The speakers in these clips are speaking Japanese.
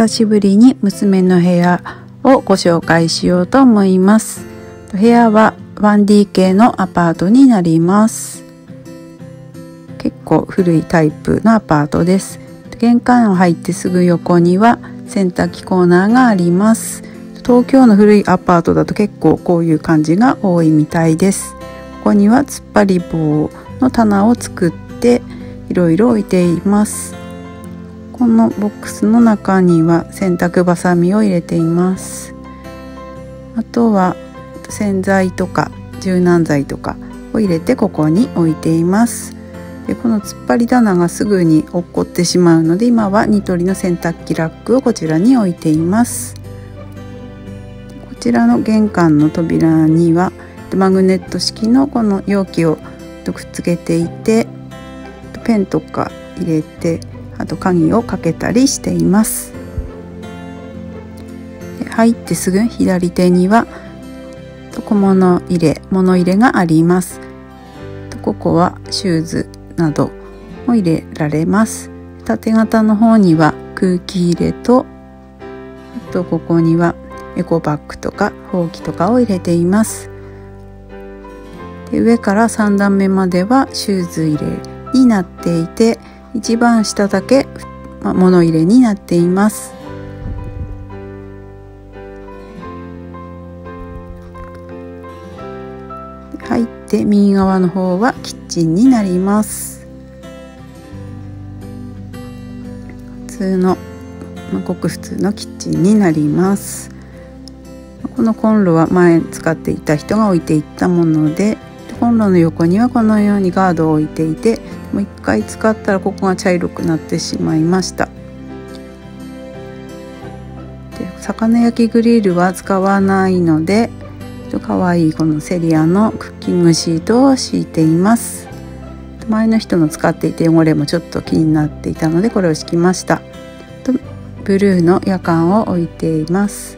久しぶりに娘の部屋をご紹介しようと思います。部屋は 1DK のアパートになります。結構古いタイプのアパートです。玄関を入ってすぐ横には洗濯機コーナーがあります。東京の古いアパートだと結構こういう感じが多いみたいです。ここには突っ張り棒の棚を作っていろいろ置いています。このボックスの中には洗濯バサミを入れています。あとは洗剤とか柔軟剤とかを入れてここに置いています。でこの突っ張り棚がすぐに落っこってしまうので今はニトリの洗濯機ラックをこちらに置いています。こちらの玄関の扉にはマグネット式のこの容器をくっつけていてペンとか入れてあと鍵をかけたりしています。入ってすぐ左手には小物入れ物入れがあります。ここはシューズなどを入れられます。縦型の方には空気入れとあとここにはエコバッグとかほうきとかを入れています。で上から3段目まではシューズ入れになっていて一番下だけ物入れになっています。入って右側の方はキッチンになります。普通の、まあ、ごく普通のキッチンになります。このコンロは前使っていた人が置いていったものでコンロの横にはこのようにガードを置いていてもう一回使ったらここが茶色くなってしまいました。で魚焼きグリルは使わないので可愛いこのセリアのクッキングシートを敷いています。前の人の使っていて汚れもちょっと気になっていたのでこれを敷きました。とブルーの夜間を置いています。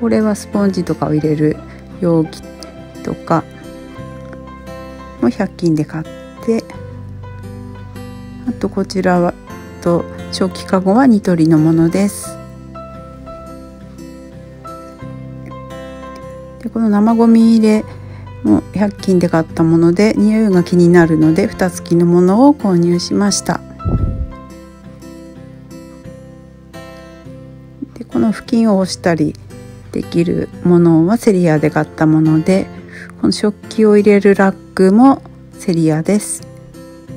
これはスポンジとかを入れる容器とかも100均で買ってあとこちらはと食器かごはニトリのものです。でこの生ゴミ入れも100均で買ったもので匂いが気になるので蓋付きのものを購入しました。でこの布巾を押したりできるものはセリアで買ったものでこの食器を入れるラックもセリアです。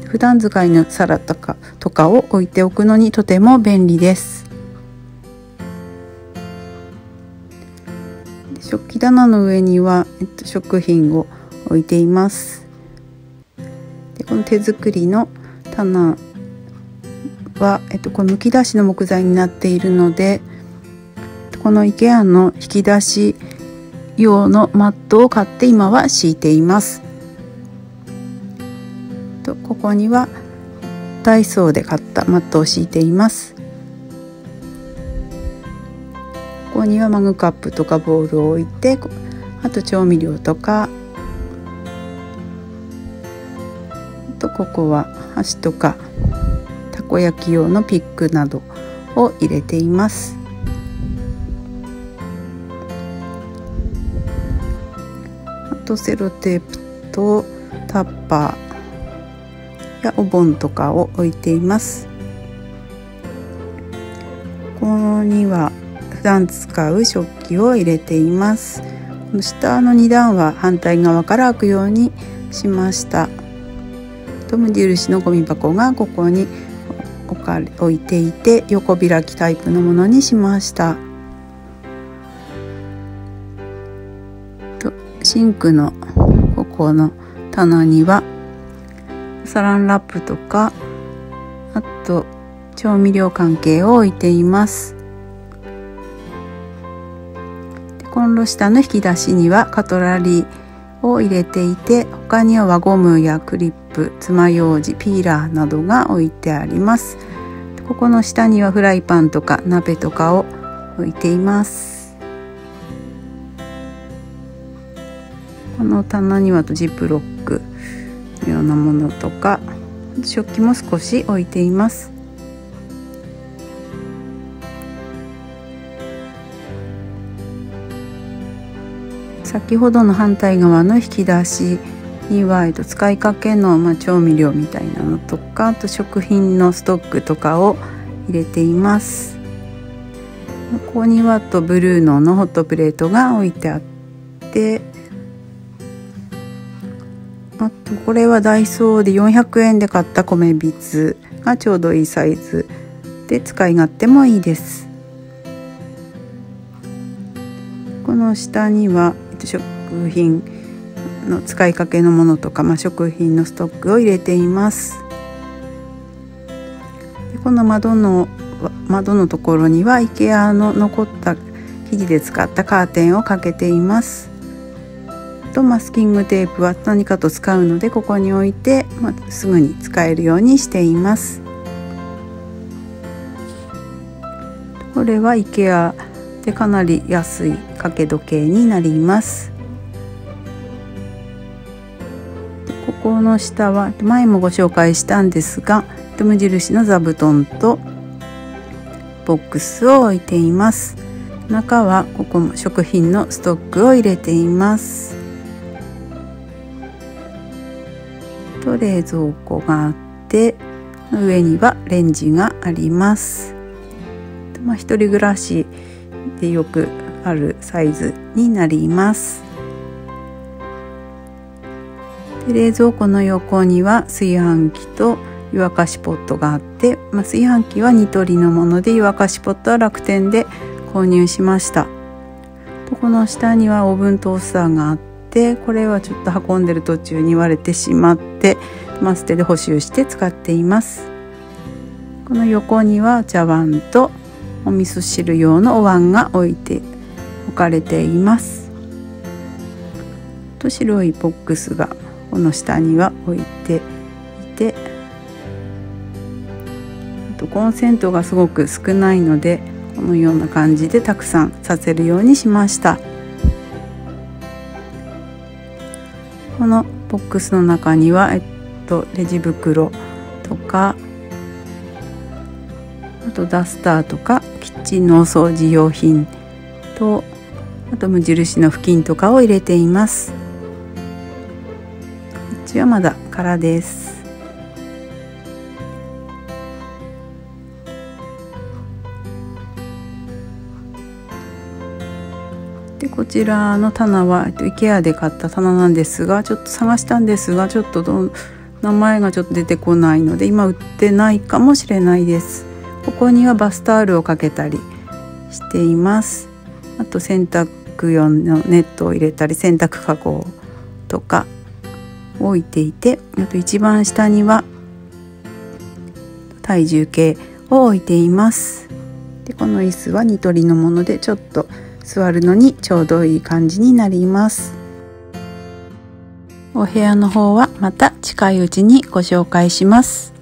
普段使いの皿とかとかを置いておくのにとても便利です。食器棚の上には、えっと、食品を置いています。でこの手作りの棚は、えっと、これむき出しの木材になっているのでこの IKEA の引き出し用のマットを買って今は敷いています。ここにはダイソーで買ったマットを敷いています。ここにはマグカップとかボウルを置いてあと調味料とか。あとここは箸とかたこ焼き用のピックなどを入れています。あとセロテープとタッパー。やお盆とかを置いています。ここには普段使う食器を入れています。この下の2段は反対側から開くようにしました。と無印のゴミ箱がここに置かれ置いていて横開きタイプのものにしました。シンクのここの棚にはサランラップとかあと調味料関係を置いています。コンロ下の引き出しにはカトラリーを入れていて他には輪ゴムやクリップ爪楊枝ピーラーなどが置いてあります。ここの下にはフライパンとか鍋とかを置いています。この棚にはジップロック。ようなものとか食器も少し置いています。先ほどの反対側の引き出しには使いかけの、まあ、調味料みたいなのとかあと食品のストックとかを入れています。ここにはとブルーノのホットプレートが置いてあってあとこれはダイソーで400円で買った米びつがちょうどいいサイズで使い勝手もいいです。この下には食品の使いかけのものとか、まあ、食品のストックを入れています。でこの窓の窓のところには IKEA の残った生地で使ったカーテンをかけています。とマスキングテープは何かと使うのでここに置いて、まあ、すぐに使えるようにしています。これは IKEA でかなり安い掛け時計になります。ここの下は前もご紹介したんですが無印の座布団とボックスを置いています。中はここも食品のストックを入れています。と冷蔵庫があって上にはレンジがあります。まあ、一人暮らしでよくあるサイズになります。で冷蔵庫の横には炊飯器と湯沸かしポットがあって、まあ、炊飯器はニトリのもので湯沸かしポットは楽天で購入しました。とこの下にはオーブントースターがあってこれはちょっと運んでる途中に割れてしまってマステで補修して使っています。この横には茶碗とお味噌汁用のお椀が置いて置かれています。と白いボックスがこの下には置いていてあとコンセントがすごく少ないのでこのような感じでたくさんさせるようにしました。このボックスの中には、えっと、レジ袋とかあとダスターとかキッチンのお掃除用品とあと無印の布巾とかを入れています。こっちはまだ空です。ちらの棚は IKEA で買った棚なんですがちょっと探したんですがちょっとど名前がちょっと出てこないので今売ってないかもしれないです。ここにはバスタオルをかけたりしています。あと洗濯用のネットを入れたり洗濯かごとか置いていてあと一番下には体重計を置いています。でこの椅子はニトリのものでちょっと座るのにちょうどいい感じになります。お部屋の方はまた近いうちにご紹介します。